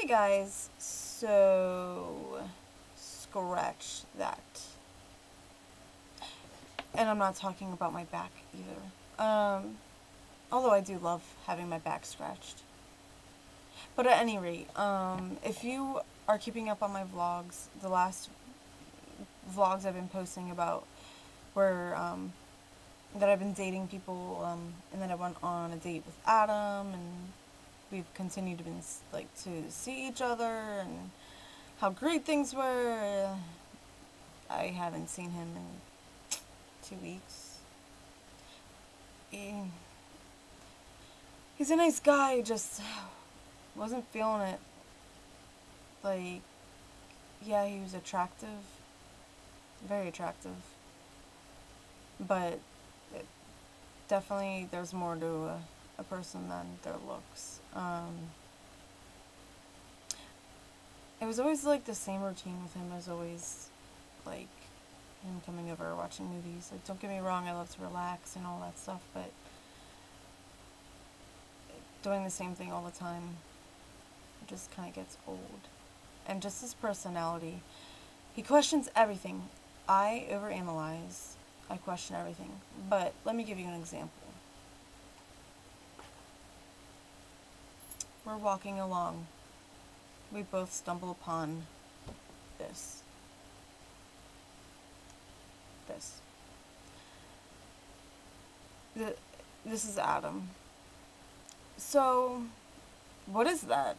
Hey guys, so scratch that. And I'm not talking about my back either. Um, although I do love having my back scratched. But at any rate, um, if you are keeping up on my vlogs, the last vlogs I've been posting about where um, that I've been dating people, um, and then I went on a date with Adam, and we've continued to been like to see each other, and how great things were. I haven't seen him in two weeks. He, he's a nice guy, just wasn't feeling it. Like, yeah, he was attractive, very attractive, but it, definitely there's more to a, a person than their looks. Um, it was always like the same routine with him as always, like him coming over watching movies. Like, don't get me wrong, I love to relax and all that stuff, but doing the same thing all the time just kind of gets old. And just his personality, he questions everything. I overanalyze. I question everything. But let me give you an example. We're walking along. We both stumble upon this. This. The, this is Adam. So, what is that?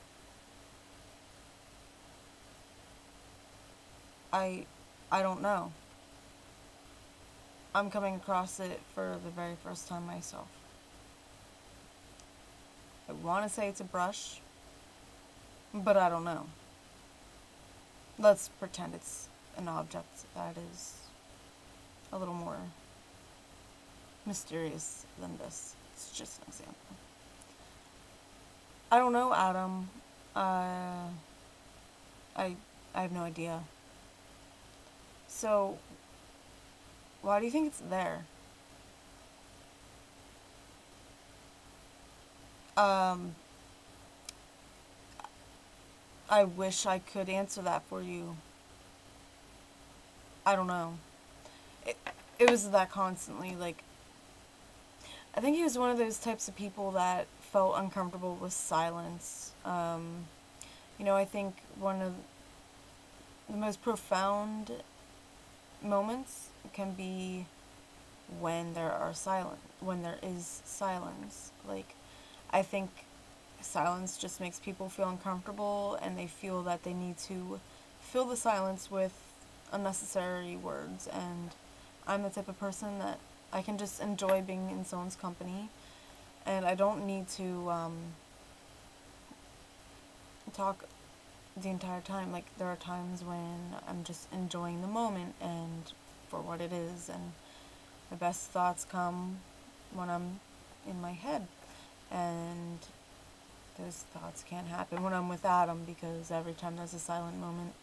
I I don't know. I'm coming across it for the very first time myself. I want to say it's a brush, but I don't know. Let's pretend it's an object that is a little more mysterious than this. It's just an example. I don't know, Adam. Uh, I I have no idea. So, why do you think it's there? Um, I wish I could answer that for you. I don't know. It, it was that constantly, like, I think he was one of those types of people that felt uncomfortable with silence. Um, you know, I think one of the most profound moments can be when there are silent when there is silence like i think silence just makes people feel uncomfortable and they feel that they need to fill the silence with unnecessary words and i'm the type of person that i can just enjoy being in someone's company and i don't need to um, talk the entire time. Like there are times when I'm just enjoying the moment and for what it is and my best thoughts come when I'm in my head and those thoughts can't happen when I'm with Adam because every time there's a silent moment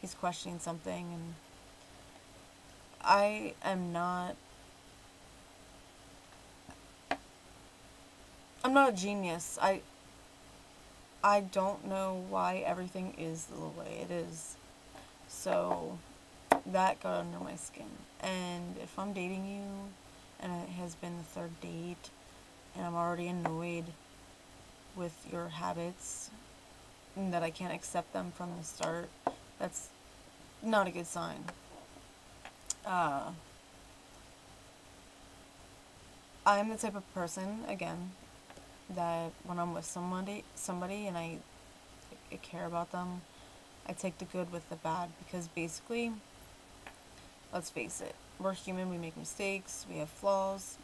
he's questioning something and I am not I'm not a genius. I I don't know why everything is the way it is. So that got under my skin. And if I'm dating you and it has been the third date and I'm already annoyed with your habits and that I can't accept them from the start, that's not a good sign. Uh, I'm the type of person, again, that when I'm with somebody, somebody, and I, I care about them, I take the good with the bad because basically, let's face it, we're human. We make mistakes. We have flaws.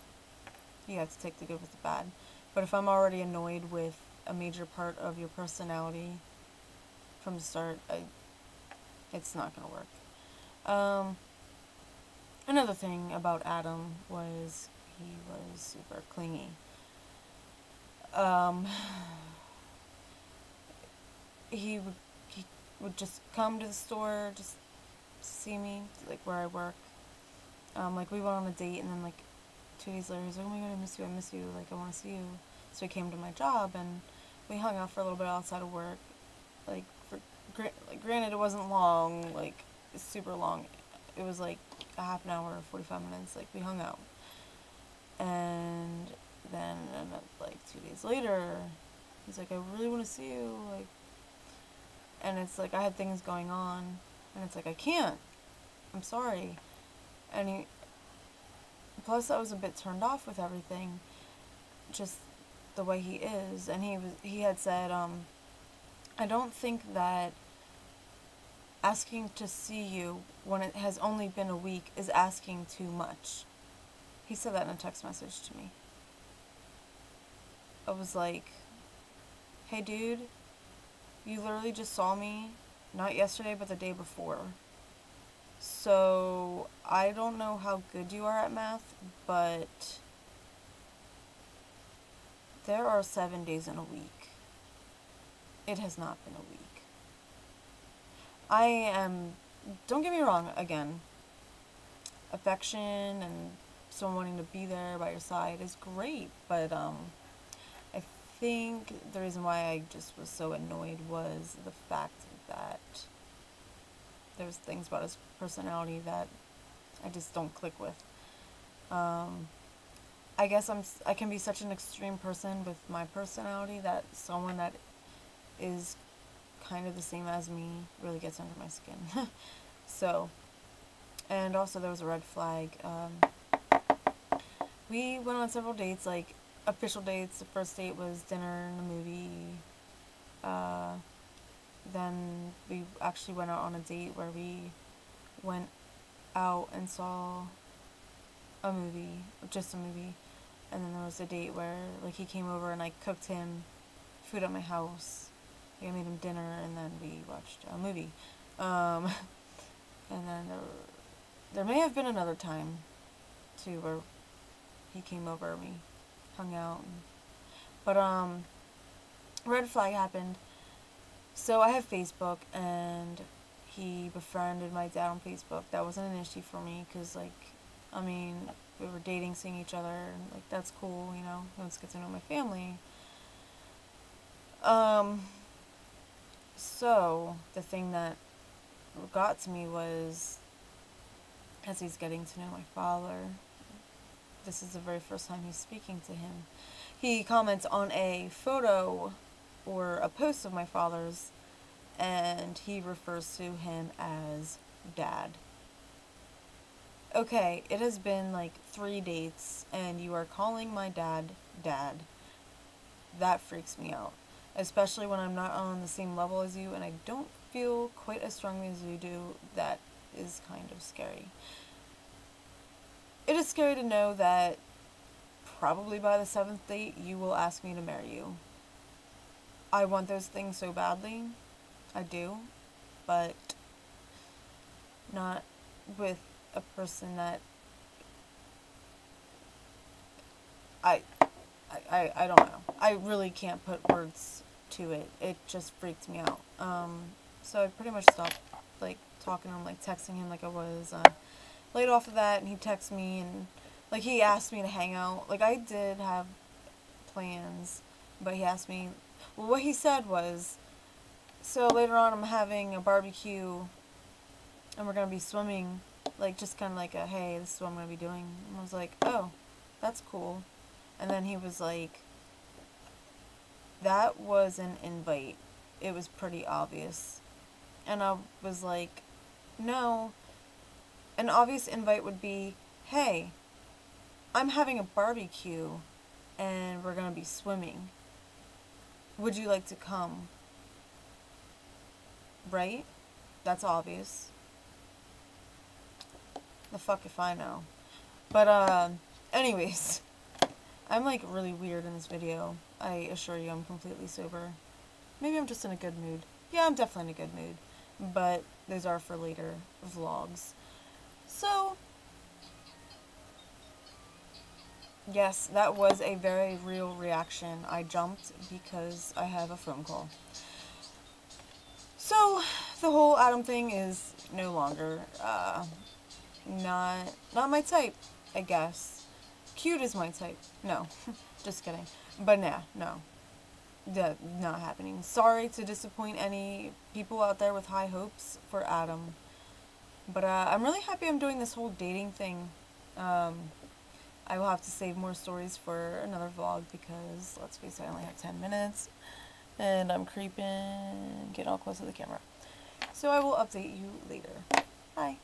You have to take the good with the bad. But if I'm already annoyed with a major part of your personality from the start, I, it's not gonna work. Um, another thing about Adam was he was super clingy um, he would he would just come to the store, just see me, like where I work. Um, like we went on a date, and then like two days later, he's like, "Oh my god, I miss you, I miss you, like I want to see you." So he came to my job, and we hung out for a little bit outside of work, Like, for, gra- like granted, it wasn't long, like super long. It was like a half an hour, forty five minutes. Like we hung out, and then and then, like two days later, he's like, I really want to see you, like, and it's like I had things going on, and it's like I can't. I'm sorry, and he. Plus, I was a bit turned off with everything, just the way he is, and he was he had said, um, I don't think that asking to see you when it has only been a week is asking too much. He said that in a text message to me. I was like, hey dude, you literally just saw me, not yesterday, but the day before. So, I don't know how good you are at math, but there are seven days in a week. It has not been a week. I am, don't get me wrong, again, affection and someone wanting to be there by your side is great, but um, I think the reason why I just was so annoyed was the fact that there's things about his personality that I just don't click with. Um, I guess I'm I can be such an extreme person with my personality that someone that is kind of the same as me really gets under my skin. so, and also there was a red flag. Um, we went on several dates, like official dates. The first date was dinner and a movie. Uh, then we actually went out on a date where we went out and saw a movie, just a movie. And then there was a date where like he came over and I cooked him food at my house. I made him dinner and then we watched a movie. Um, and then there, there may have been another time too where he came over and we hung out. And, but um, red flag happened. So I have Facebook and he befriended my dad on Facebook. That wasn't an issue for me because like, I mean, we were dating, seeing each other, and like that's cool, you know. Let's get to know my family. Um. So the thing that got to me was, as he's getting to know my father, this is the very first time he's speaking to him. He comments on a photo or a post of my father's, and he refers to him as dad. Okay, it has been like three dates, and you are calling my dad dad. That freaks me out. Especially when I'm not on the same level as you, and I don't feel quite as strongly as you do. That is kind of scary. It is scary to know that probably by the seventh date, you will ask me to marry you. I want those things so badly. I do. But not with a person that I, I, I don't know. I really can't put words to it. It just freaked me out. Um, so I pretty much stopped, like, talking to him, like, texting him like I was. Uh, laid off of that, and he texted me, and, like, he asked me to hang out. Like, I did have plans, but he asked me, well, what he said was, so later on I'm having a barbecue, and we're going to be swimming like just kind of like a hey this is what i'm going to be doing. And i was like oh that's cool. And then he was like that was an invite. It was pretty obvious. And i was like no. An obvious invite would be hey i'm having a barbecue and we're going to be swimming would you like to come right that's obvious the fuck if I know. But, uh, anyways. I'm, like, really weird in this video. I assure you I'm completely sober. Maybe I'm just in a good mood. Yeah, I'm definitely in a good mood. But those are for later vlogs. So, yes, that was a very real reaction. I jumped because I have a phone call. So, the whole Adam thing is no longer, uh, not not my type, I guess. Cute is my type. No, just kidding. But nah, no. that not happening. Sorry to disappoint any people out there with high hopes for Adam. But uh, I'm really happy I'm doing this whole dating thing. Um, I will have to save more stories for another vlog because, let's face it, I only have 10 minutes. And I'm creeping, getting all close to the camera. So I will update you later. Bye.